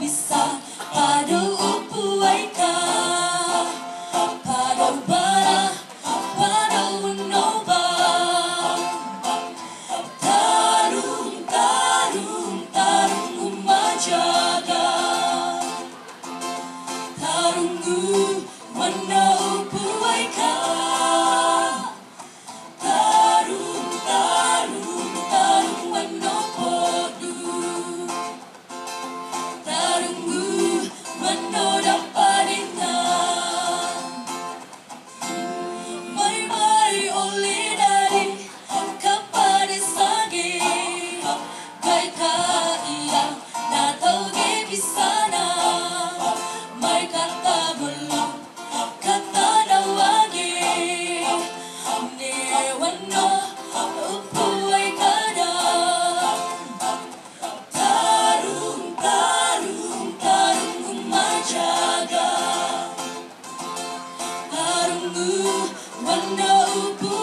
bisa padu upuaika pada bara pada unoba tarung tarung tarung umajaga tarung aku menaupun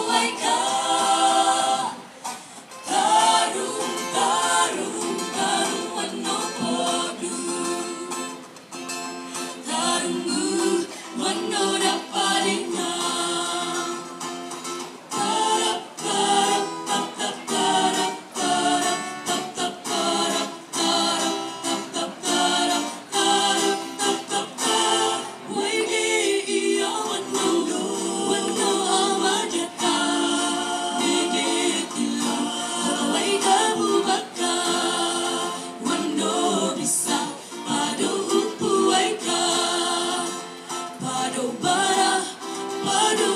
What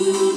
you.